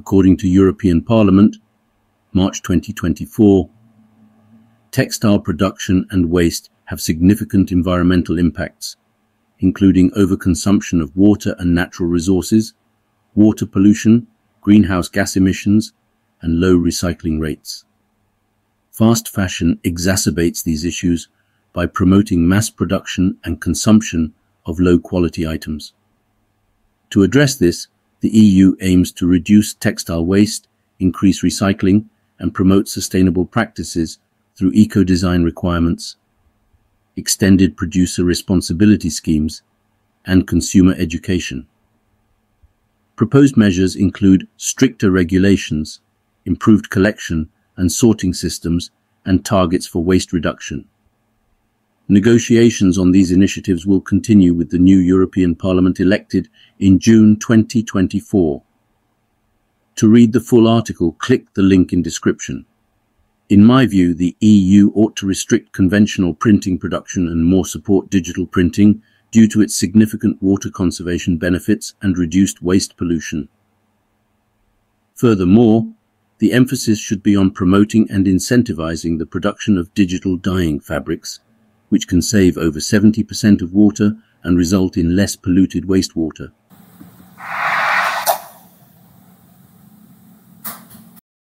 according to European Parliament, March 2024, textile production and waste have significant environmental impacts, including overconsumption of water and natural resources, water pollution, greenhouse gas emissions, and low recycling rates. Fast fashion exacerbates these issues by promoting mass production and consumption of low-quality items. To address this, the EU aims to reduce textile waste, increase recycling, and promote sustainable practices through eco-design requirements, extended producer responsibility schemes, and consumer education. Proposed measures include stricter regulations, improved collection and sorting systems, and targets for waste reduction. Negotiations on these initiatives will continue with the new European Parliament elected in June 2024. To read the full article, click the link in description. In my view, the EU ought to restrict conventional printing production and more support digital printing due to its significant water conservation benefits and reduced waste pollution. Furthermore, the emphasis should be on promoting and incentivizing the production of digital dyeing fabrics, which can save over 70% of water and result in less polluted wastewater.